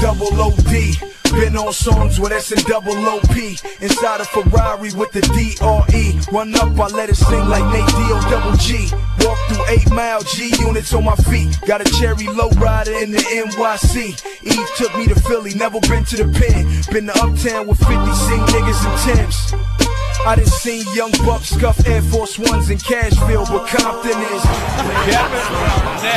double OD. Been on songs with S and double OP. Inside a Ferrari with the DRE. Run up, I let it sing like Nate D-O double G. Walk through 8 mile G units on my feet. Got a cherry low rider in the NYC. Eve took me to Philly, never been to the pen. Been to Uptown with 50, seen niggas and Thames. I done seen young bucks scuff Air Force Ones in Cashville, but Compton is.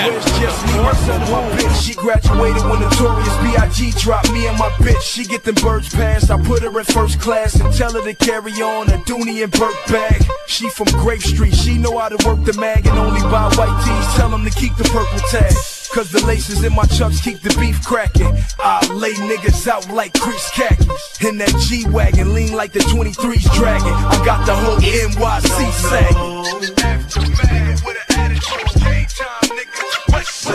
Where's just me, myself, my bitch? She graduated when Notorious B.I.G. dropped me and my bitch. She get them birds passed. I put her in first class and tell her to carry on a Dooney and Bourke bag. She from Grape Street, she know how to work the mag and only buy white tees. Tell them to keep the purple tag. Cause the laces in my chucks keep the beef cracking. I lay niggas out like crease khakis. In that G-Wagon, lean like the 23's dragging. I got the whole NYC sagging. Aftermath with an attitude, game time, nigga. West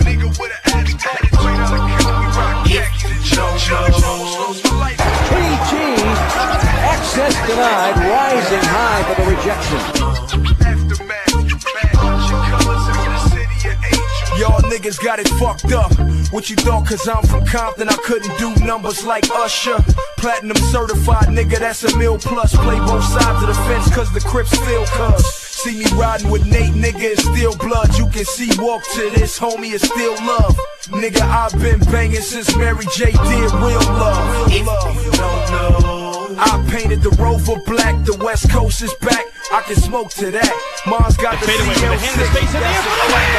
Nigga with an attitude, out of Cali, we rock khakis and cho-chos. For life. PG, access denied, rising high for the rejection. Niggas got it fucked up. What you thought, cause I'm from Compton, I couldn't do numbers like Usher. Platinum certified, nigga, that's a mil plus. Play both sides of the fence, cause the Crips still cuss. See me riding with Nate, nigga, it's still blood. You can see walk to this, homie, it's still love. Nigga, I've been banging since Mary J. did real love. Real love. I painted the Rover black, the West Coast is back. I can smoke to that. Mom's got the Fade away with a hand in CL6. space in the air for the win.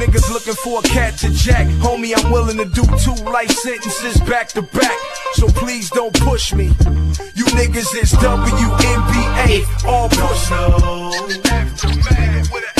Niggas looking for a cat to jack. Homie, I'm willing to do two life sentences back to back. So please don't push me. You niggas is WNBA, all push me. Aftermath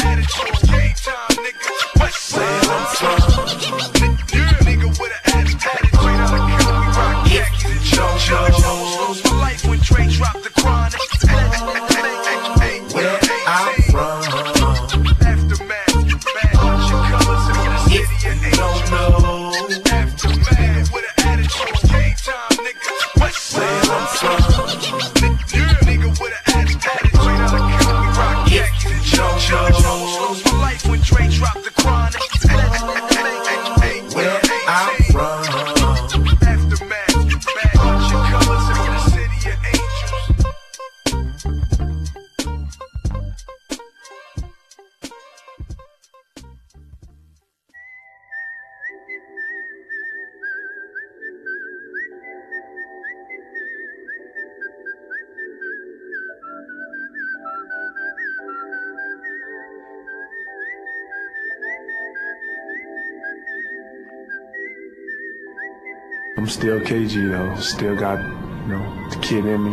I'm still KG though. Still got, you know, the kid in me.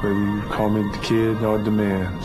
Whether you call me the kid or the man.